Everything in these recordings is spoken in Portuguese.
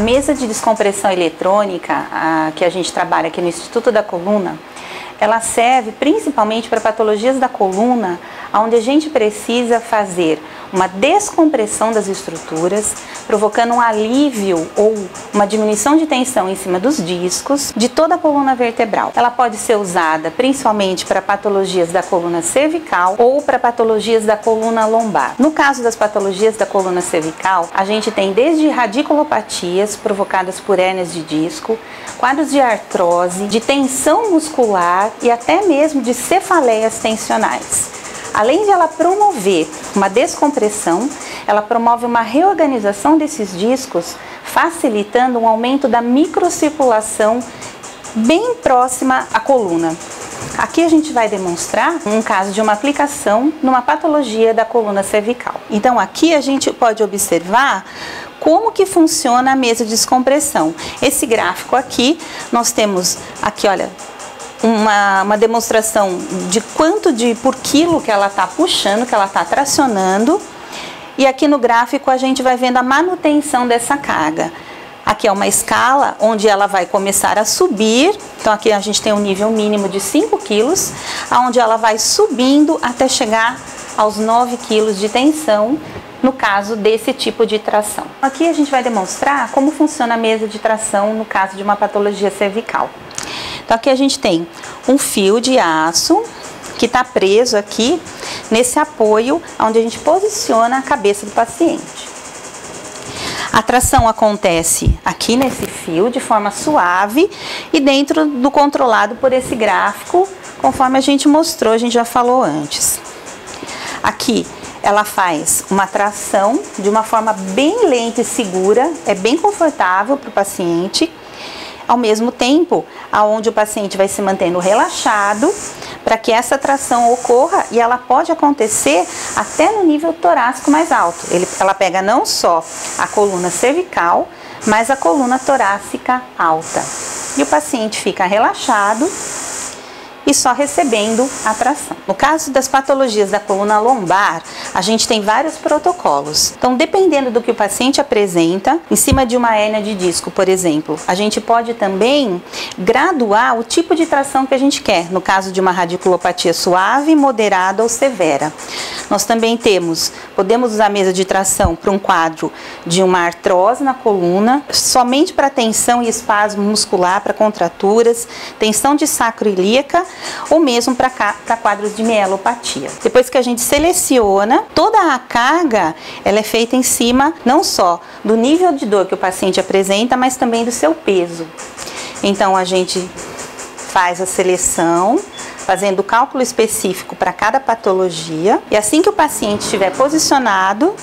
mesa de descompressão eletrônica a, que a gente trabalha aqui no Instituto da Coluna, ela serve principalmente para patologias da coluna, onde a gente precisa fazer uma descompressão das estruturas, provocando um alívio ou uma diminuição de tensão em cima dos discos de toda a coluna vertebral. Ela pode ser usada principalmente para patologias da coluna cervical ou para patologias da coluna lombar. No caso das patologias da coluna cervical, a gente tem desde radiculopatias provocadas por hérnias de disco, quadros de artrose, de tensão muscular e até mesmo de cefaleias tensionais. Além de ela promover uma descompressão, ela promove uma reorganização desses discos, facilitando um aumento da microcirculação bem próxima à coluna. Aqui a gente vai demonstrar um caso de uma aplicação numa patologia da coluna cervical. Então aqui a gente pode observar como que funciona a mesa de descompressão. Esse gráfico aqui, nós temos aqui, olha, uma, uma demonstração de quanto de por quilo que ela está puxando, que ela está tracionando. E aqui no gráfico a gente vai vendo a manutenção dessa carga. Aqui é uma escala onde ela vai começar a subir. Então aqui a gente tem um nível mínimo de 5 quilos, onde ela vai subindo até chegar aos 9 quilos de tensão no caso desse tipo de tração. Aqui a gente vai demonstrar como funciona a mesa de tração no caso de uma patologia cervical. Então aqui a gente tem um fio de aço que está preso aqui nesse apoio onde a gente posiciona a cabeça do paciente. A tração acontece aqui nesse fio de forma suave e dentro do controlado por esse gráfico, conforme a gente mostrou, a gente já falou antes. Aqui ela faz uma tração de uma forma bem lenta e segura, é bem confortável para o paciente, ao mesmo tempo aonde o paciente vai se mantendo relaxado para que essa tração ocorra e ela pode acontecer até no nível torácico mais alto. Ele, ela pega não só a coluna cervical, mas a coluna torácica alta. E o paciente fica relaxado e só recebendo a tração. No caso das patologias da coluna lombar, a gente tem vários protocolos. Então, dependendo do que o paciente apresenta, em cima de uma hérnia de disco, por exemplo, a gente pode também graduar o tipo de tração que a gente quer, no caso de uma radiculopatia suave, moderada ou severa. Nós também temos, podemos usar mesa de tração para um quadro de uma artrose na coluna, somente para tensão e espasmo muscular, para contraturas, tensão de sacroilíaca ou mesmo para quadros de mielopatia. Depois que a gente seleciona, toda a carga ela é feita em cima não só do nível de dor que o paciente apresenta, mas também do seu peso. Então a gente faz a seleção, fazendo o cálculo específico para cada patologia, e assim que o paciente estiver posicionado,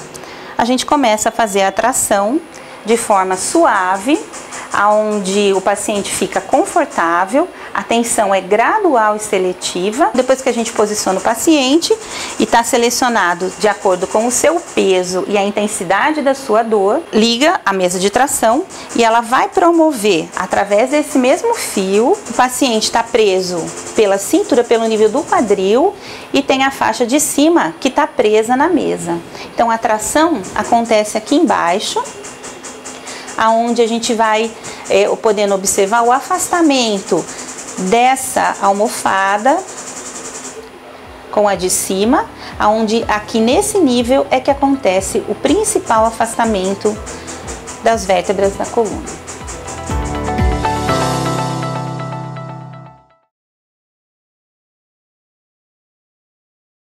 a gente começa a fazer a tração de forma suave, aonde o paciente fica confortável, a tensão é gradual e seletiva. Depois que a gente posiciona o paciente e está selecionado de acordo com o seu peso e a intensidade da sua dor, liga a mesa de tração e ela vai promover através desse mesmo fio. O paciente está preso pela cintura, pelo nível do quadril e tem a faixa de cima que está presa na mesa. Então a tração acontece aqui embaixo aonde a gente vai é, podendo observar o afastamento dessa almofada com a de cima, aonde aqui nesse nível é que acontece o principal afastamento das vértebras da coluna.